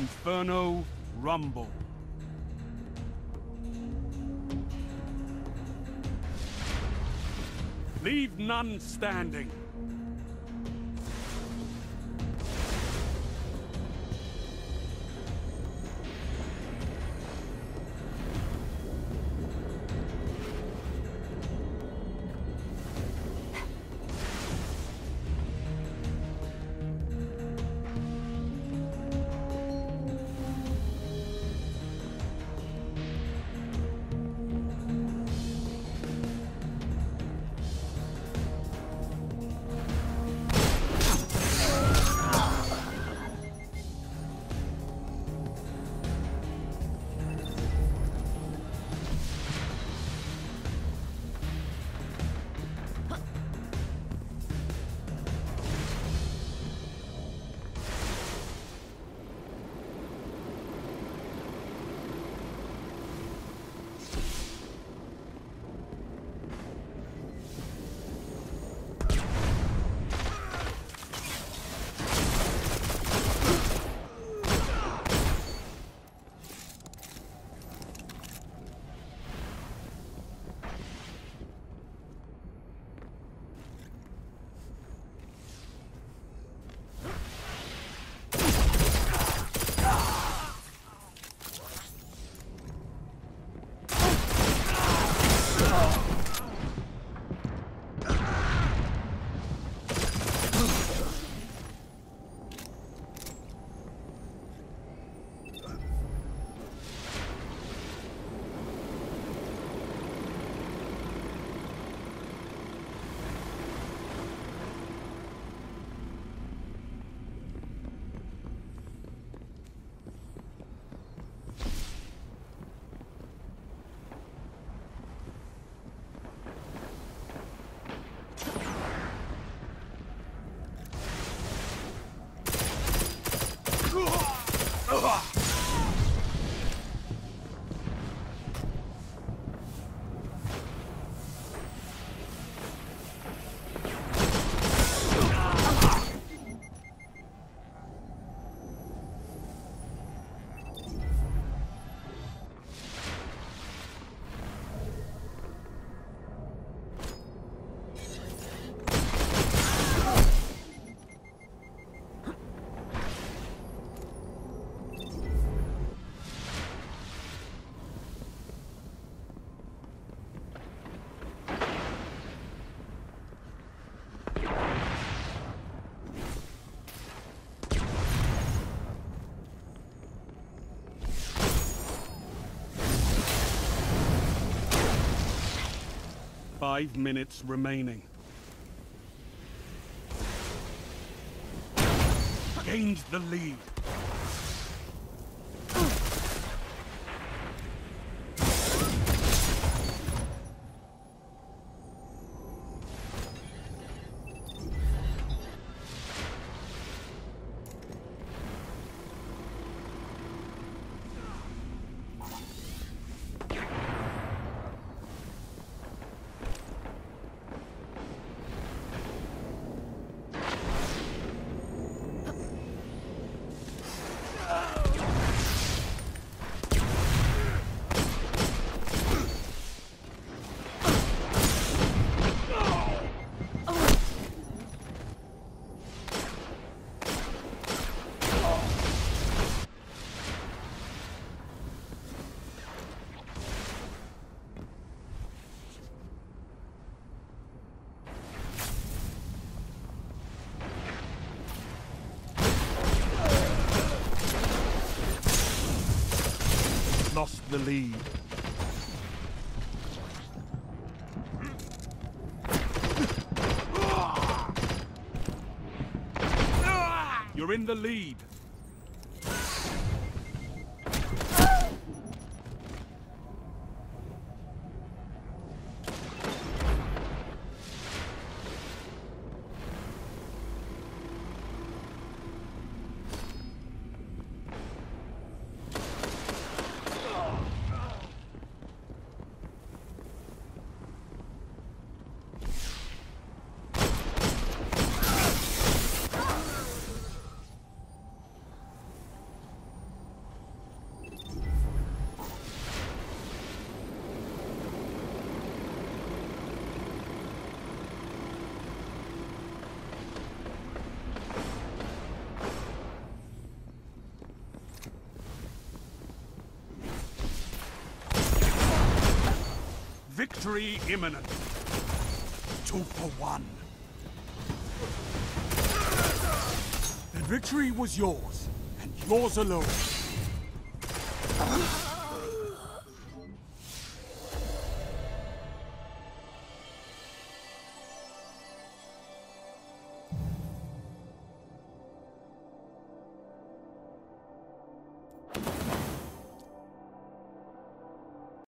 Inferno Rumble. Leave none standing. Five minutes remaining. Gained the lead. The lead. You're in the lead. Victory imminent. Two for one. The victory was yours, and yours alone.